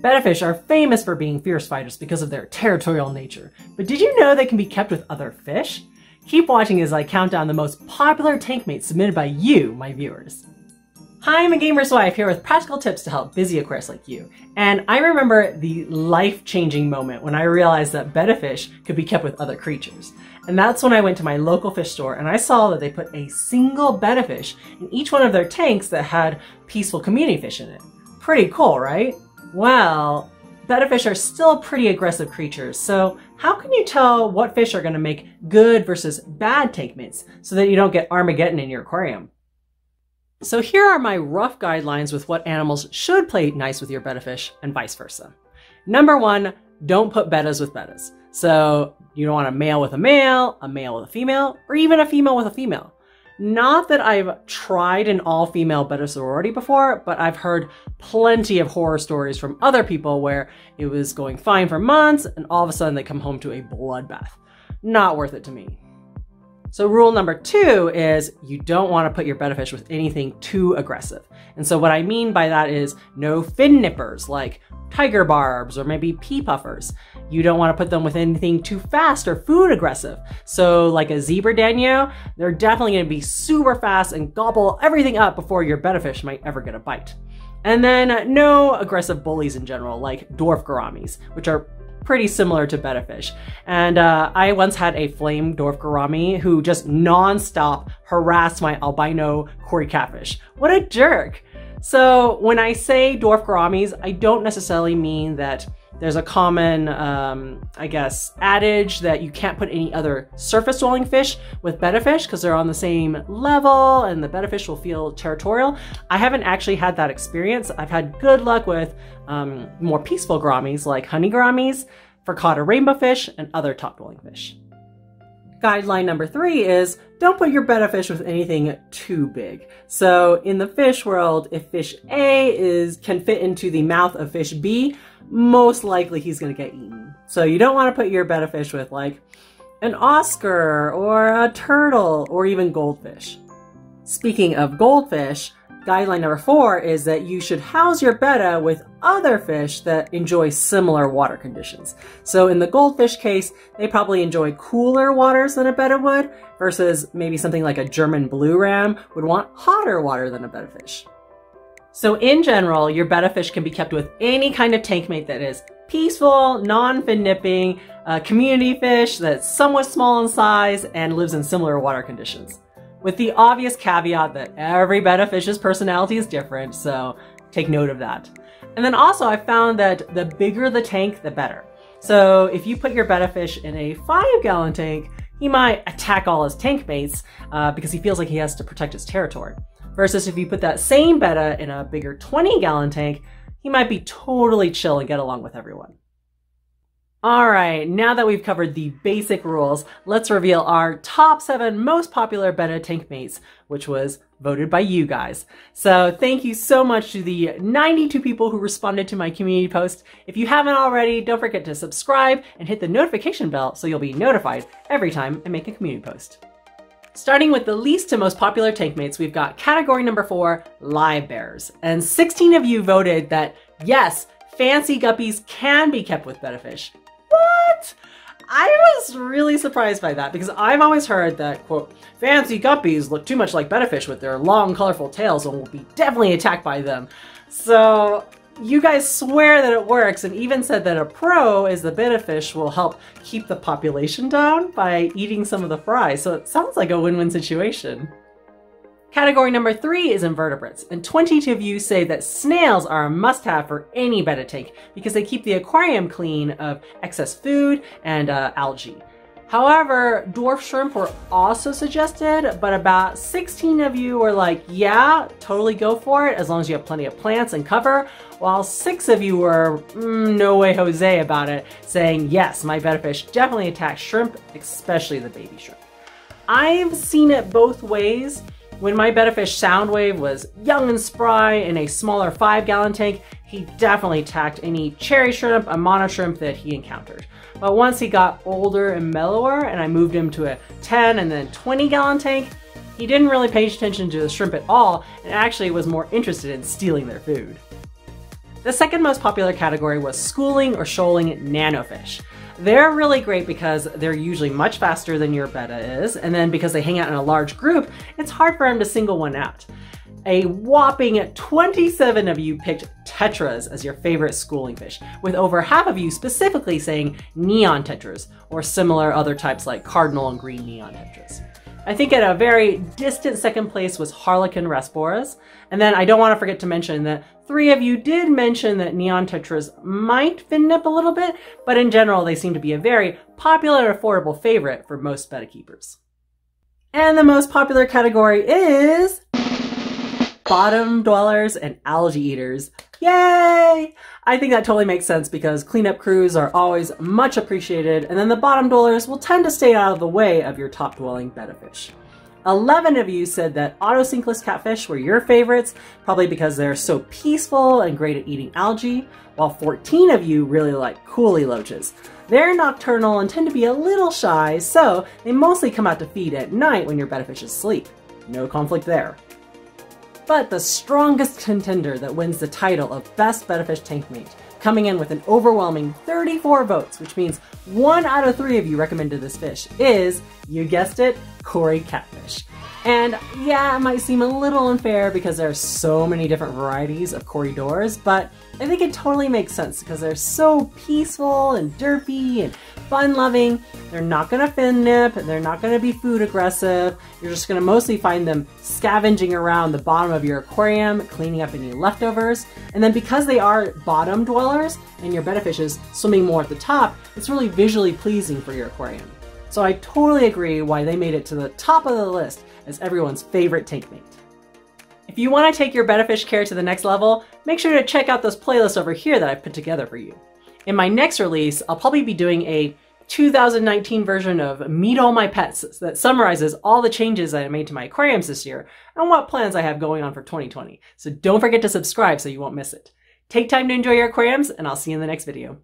Betta fish are famous for being fierce fighters because of their territorial nature, but did you know they can be kept with other fish? Keep watching as I count down the most popular tank mates submitted by you, my viewers. Hi, I'm a gamer's wife here with practical tips to help busy aquarists like you. And I remember the life-changing moment when I realized that betta fish could be kept with other creatures. And that's when I went to my local fish store and I saw that they put a single betta fish in each one of their tanks that had peaceful community fish in it. Pretty cool, right? Well, betta fish are still pretty aggressive creatures, so how can you tell what fish are going to make good versus bad tank mates so that you don't get Armageddon in your aquarium? So here are my rough guidelines with what animals should play nice with your betta fish and vice versa. Number one, don't put bettas with bettas. So you don't want a male with a male, a male with a female, or even a female with a female. Not that I've tried an all-female betta sorority before, but I've heard plenty of horror stories from other people where it was going fine for months and all of a sudden they come home to a bloodbath. Not worth it to me. So rule number two is you don't want to put your betta fish with anything too aggressive. And so what I mean by that is no fin nippers like tiger barbs or maybe pea puffers. You don't want to put them with anything too fast or food aggressive. So like a zebra danio, they're definitely going to be super fast and gobble everything up before your betta fish might ever get a bite. And then no aggressive bullies in general, like dwarf gouramis, which are pretty similar to betta fish. And uh, I once had a flame dwarf gourami who just nonstop harassed my albino Cory catfish. What a jerk! So when I say dwarf gouramis, I don't necessarily mean that there's a common, um, I guess, adage that you can't put any other surface dwelling fish with betta fish because they're on the same level and the betta fish will feel territorial. I haven't actually had that experience. I've had good luck with um, more peaceful gouramis like honey gouramis, furcata rainbow fish, and other top dwelling fish. Guideline number three is don't put your betta fish with anything too big. So in the fish world, if fish A is can fit into the mouth of fish B, most likely he's going to get eaten. So you don't want to put your betta fish with like an Oscar or a turtle or even goldfish. Speaking of goldfish, Guideline number four is that you should house your betta with other fish that enjoy similar water conditions. So in the goldfish case, they probably enjoy cooler waters than a betta would, versus maybe something like a German blue ram would want hotter water than a betta fish. So in general, your betta fish can be kept with any kind of tank mate that is peaceful, non-fin nipping, community fish that's somewhat small in size and lives in similar water conditions with the obvious caveat that every betta fish's personality is different, so take note of that. And then also I found that the bigger the tank, the better. So if you put your fish in a five gallon tank, he might attack all his tank mates uh, because he feels like he has to protect his territory. Versus if you put that same betta in a bigger 20 gallon tank, he might be totally chill and get along with everyone. All right, now that we've covered the basic rules, let's reveal our top seven most popular betta tank mates, which was voted by you guys. So thank you so much to the 92 people who responded to my community post. If you haven't already, don't forget to subscribe and hit the notification bell so you'll be notified every time I make a community post. Starting with the least to most popular tank mates, we've got category number four, livebearers. And 16 of you voted that yes, fancy guppies can be kept with betta fish. What? I was really surprised by that because I've always heard that, quote, fancy guppies look too much like betta fish with their long, colorful tails and will be definitely attacked by them. So you guys swear that it works and even said that a pro is the betta fish will help keep the population down by eating some of the fry. So it sounds like a win-win situation. Category number three is invertebrates, and 22 of you say that snails are a must-have for any betta tank because they keep the aquarium clean of excess food and uh, algae. However, dwarf shrimp were also suggested, but about 16 of you were like, yeah, totally go for it as long as you have plenty of plants and cover, while six of you were mm, no way Jose about it, saying, yes, my betta fish definitely attacks shrimp, especially the baby shrimp. I've seen it both ways. When my betta fish Soundwave was young and spry in a smaller 5 gallon tank, he definitely attacked any cherry shrimp, Amano shrimp that he encountered. But once he got older and mellower and I moved him to a 10 and then 20 gallon tank, he didn't really pay attention to the shrimp at all and actually was more interested in stealing their food. The second most popular category was schooling or shoaling nanofish. They're really great because they're usually much faster than your betta is, and then because they hang out in a large group, it's hard for them to single one out. A whopping 27 of you picked tetras as your favorite schooling fish, with over half of you specifically saying neon tetras, or similar other types like cardinal and green neon tetras. I think at a very distant second place was Harlequin rasboras. And then I don't want to forget to mention that three of you did mention that neon tetras might fin nip a little bit, but in general they seem to be a very popular and affordable favorite for most betta keepers. And the most popular category is bottom dwellers and algae eaters. Yay! I think that totally makes sense because cleanup crews are always much appreciated, and then the bottom dwellers will tend to stay out of the way of your top dwelling betta fish. 11 of you said that otocinclus catfish were your favorites, probably because they're so peaceful and great at eating algae, while 14 of you really like kuhli loaches. They're nocturnal and tend to be a little shy, so they mostly come out to feed at night when your betta fish is asleep. No conflict there. But the strongest contender that wins the title of Best Betta Fish Tank Mate, coming in with an overwhelming 34 votes, which means one out of three of you recommended this fish, is, you guessed it, Cory Catfish. And yeah, it might seem a little unfair because there are so many different varieties of Corydoras, but I think it totally makes sense because they're so peaceful and derpy and fun-loving. They're not going to fin nip, and they're not going to be food aggressive. You're just going to mostly find them scavenging around the bottom of your aquarium, cleaning up any leftovers. And then because they are bottom dwellers and your betta fish is swimming more at the top, it's really visually pleasing for your aquarium. So I totally agree why they made it to the top of the list as everyone's favorite tank mate. If you want to take your betta fish care to the next level, make sure to check out those playlists over here that I've put together for you. In my next release, I'll probably be doing a 2019 version of Meet All My Pets that summarizes all the changes I made to my aquariums this year and what plans I have going on for 2020. So don't forget to subscribe so you won't miss it. Take time to enjoy your aquariums, and I'll see you in the next video.